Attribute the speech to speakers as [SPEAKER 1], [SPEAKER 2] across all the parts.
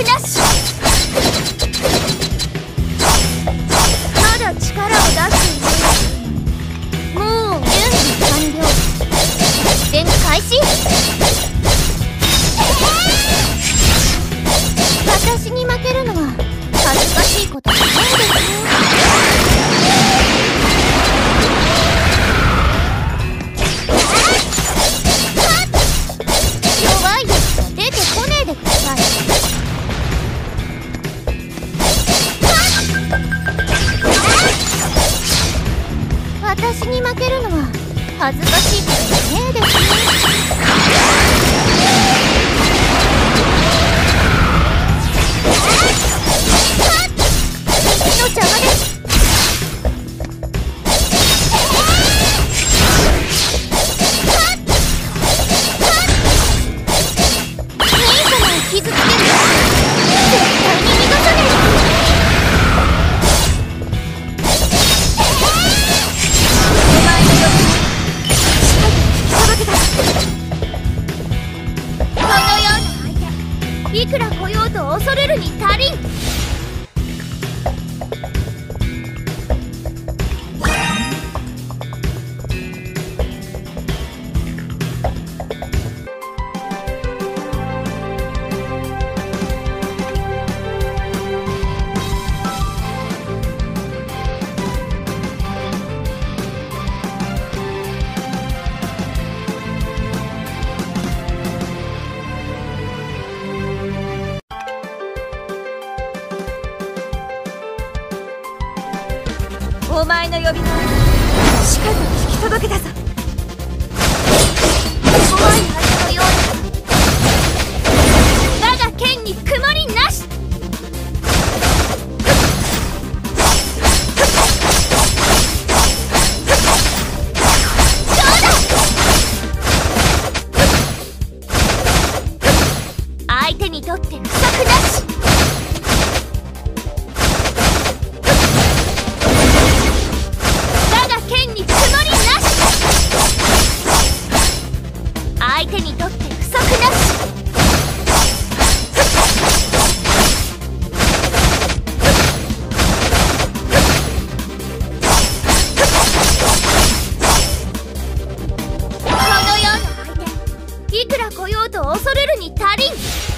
[SPEAKER 1] クラッシュ恐れるにお前の呼び声近くに引き届けたぞ。怖いはずのようだ我が剣に曇りなし。相手にとって不足なし。剣に曇りなし相手にとって不足なし。このような相手いくら来ようと恐れるに足りん。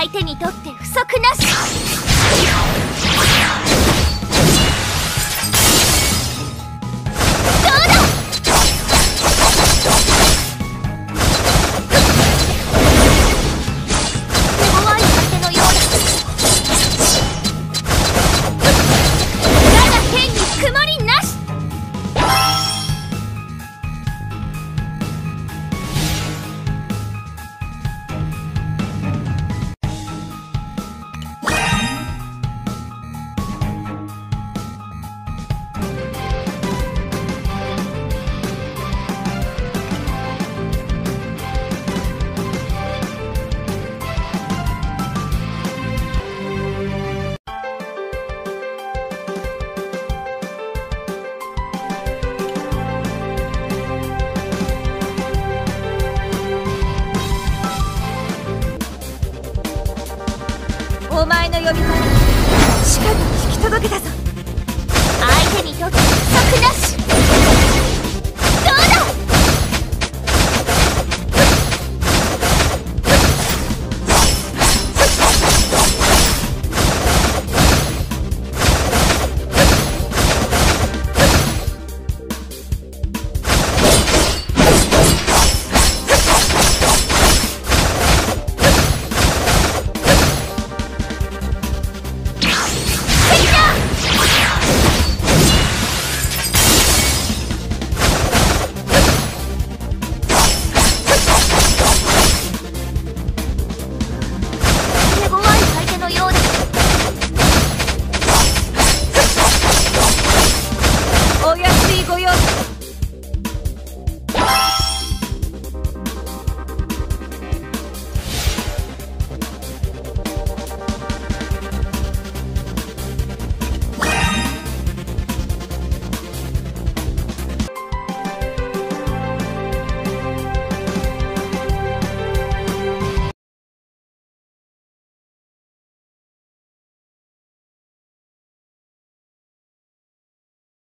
[SPEAKER 1] 相手にとって不足なし。お前の呼び声近くに引き届けたぞ。相手にとって策なし。